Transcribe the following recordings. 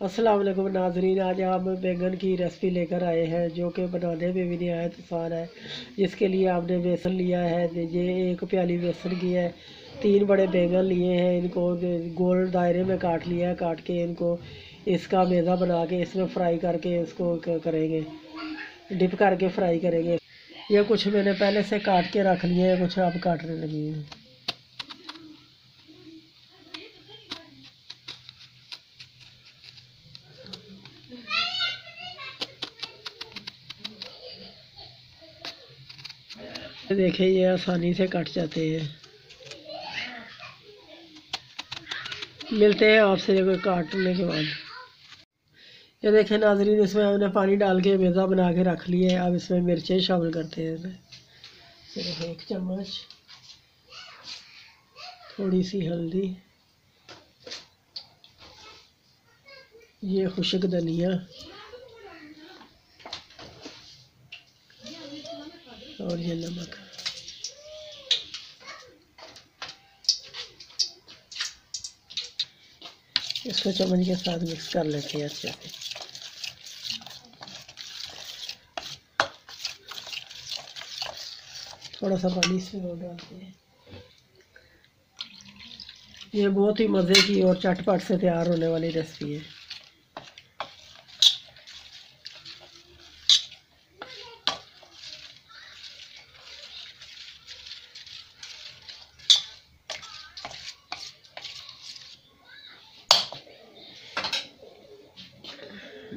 वालेकुम नाजरीन, आज हम बैंगन की रेसिपी लेकर आए हैं, जो कि बनाने में भी नहायत आसान है। जिसके लिए आपने बेसन लिया है, ये एक प्याली बेसन की है, तीन बड़े बैंगन लिए हैं, इनको गोल दायरे में काट लिया है, काट के इनको इसका मेज़ा बना के इसमें फ्राई करके इसको करेंगे डिप करके फ्राई करेंगे। ये कुछ मैंने पहले से काट के रख लिए हैं, कुछ अब काटने लगी हैं। देखें, ये आसानी से कट जाते हैं। मिलते हैं आपसे काटने के बाद। ये देखें, नाजरीन, इसमें हमने पानी डाल के मेज़ा बना के रख लिए अब इसमें मिर्चें शामिल करते हैं सिर्फ़ एक चम्मच। थोड़ी सी हल्दी। ये खुशक धनिया। और ये नमक। इसको चम्मच के साथ मिक्स कर लेते हैं अच्छे से। थोड़ा सा पानी इसमें और डालते हैं। ये बहुत ही मज़े की और चटपट से तैयार होने वाली रेसिपी है।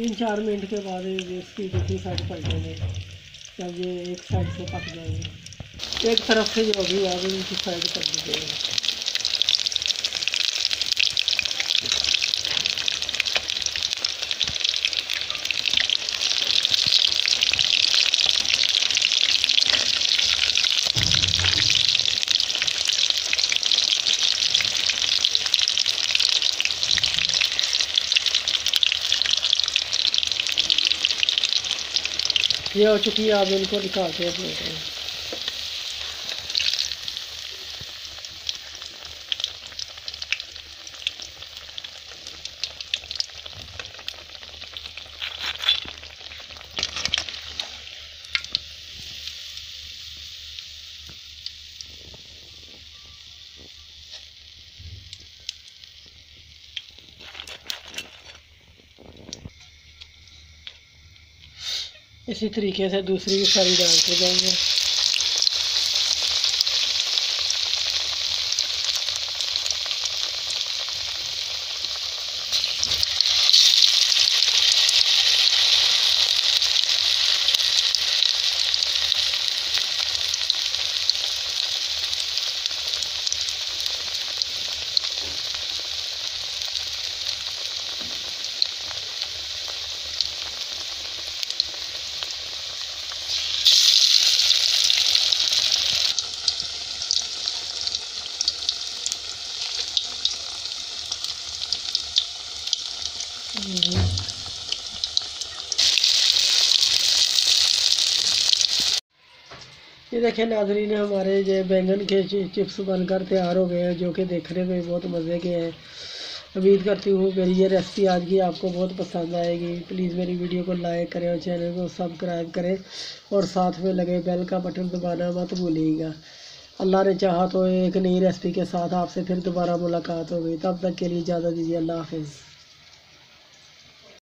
तीन चार मिनट के बाद इसकी दूसरी साइड पलटेंगे जब ये एक साइड से पक जाएँगे। एक तरफ़ से जो अभी आगे उनकी साइड पक दीजिएगा ये हो चुकी है अब इनको निकालते हैं में इसी तरीके से दूसरी भी सारी डालते जाएँगे। ये देखें नाजरीन, हमारे ये बैंगन के चिप्स बनकर तैयार हो गए हैं, जो कि देखने में बहुत मज़े के हैं। उम्मीद करती हूँ मेरी ये रेसिपी आज की आपको बहुत पसंद आएगी। प्लीज़ मेरी वीडियो को लाइक करें और चैनल को सब्सक्राइब करें और साथ में लगे बेल का बटन दबाना मत भूलिएगा। अल्लाह ने चाहा तो एक नई रेसिपी के साथ आपसे फिर दोबारा मुलाकात होगी। तब तक के लिए इजाज़त दीजिए। अल्लाह हाफिज़।